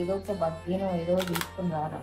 ఏదో ఒక బట్టనో ఏదో తీసుకుని రారా